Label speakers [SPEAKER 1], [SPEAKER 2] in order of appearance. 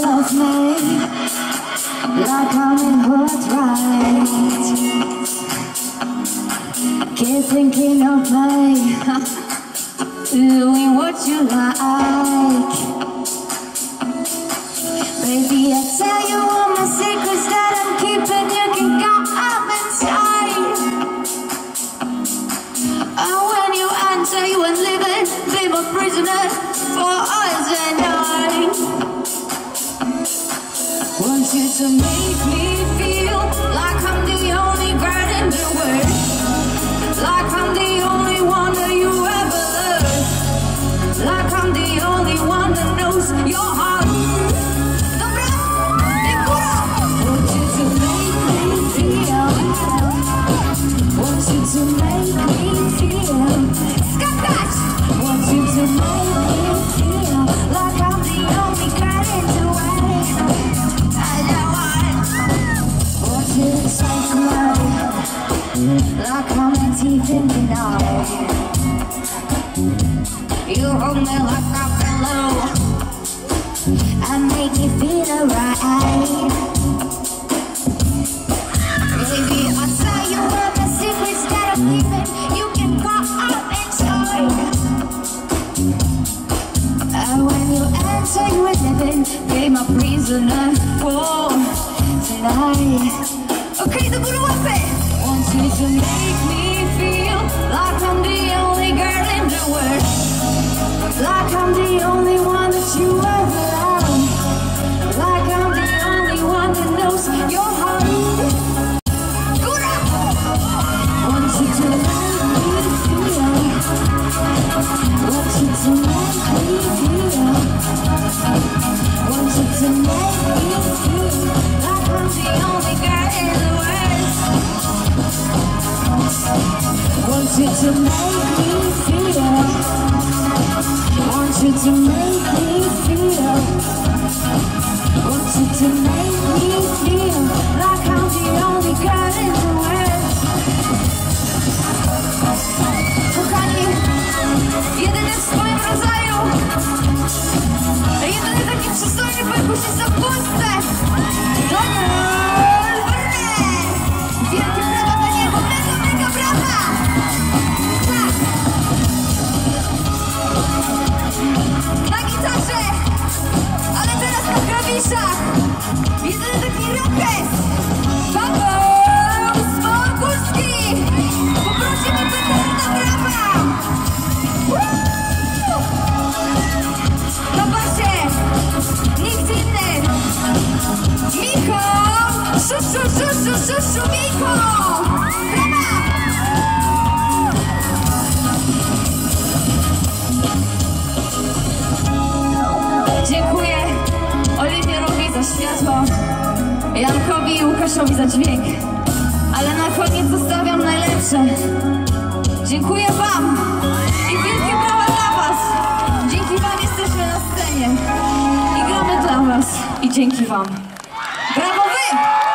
[SPEAKER 1] love me like I'm in birthright. Keep thinking of me, doing what you like. Want you to make me feel like I'm the only girl in the world, like I'm the only one that you ever loved, like I'm the only one that knows your heart. Want you to make me feel, want you to make me feel, skakać. Like I'm a thief in night. You hold me like a pillow and make me feel alright. Baby, I tell you all the secrets that I'm keeping. You can go up inside. And when you enter, you are living, be my prisoner for tonight. Okay, the Buddha Weapon. Want you to make me feel like I'm the only Want you to make me feel. Want you to make me feel. Want you to make me feel like I'm the only girl in the world. Michał! Brawa! Dziękuję Oliwierowi za światło, Jankowi i Łukaszowi za dźwięk. Ale na koniec zostawiam najlepsze. Dziękuję Wam i wielkie brawa dla Was. Dzięki Wam jesteśmy na scenie i gramy dla Was i dzięki Wam. Brawo Wy!